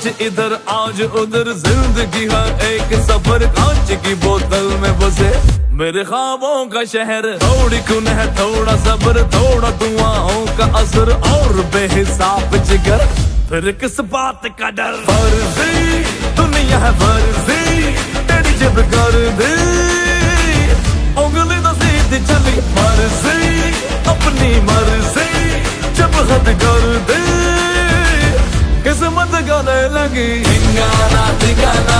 आज उधर ज़िंदगी है एक सफ़र। कांच की बोतल में बसे मेरे ख्वाबों का शहर। थोड़ी कुन है, थोड़ा सब्र, थोड़ा दुआओं का असर और बेहिसाब जिगर। फिर किस बात का डर? फर्जी, दुनिया है फर्जी, तेरी जब कर दे। उंगली तो सीधी चली मर्ज़ी अपनी मर्ज़ी, जब हद कर दे। जगने लगी। हिंगाना ठिकाना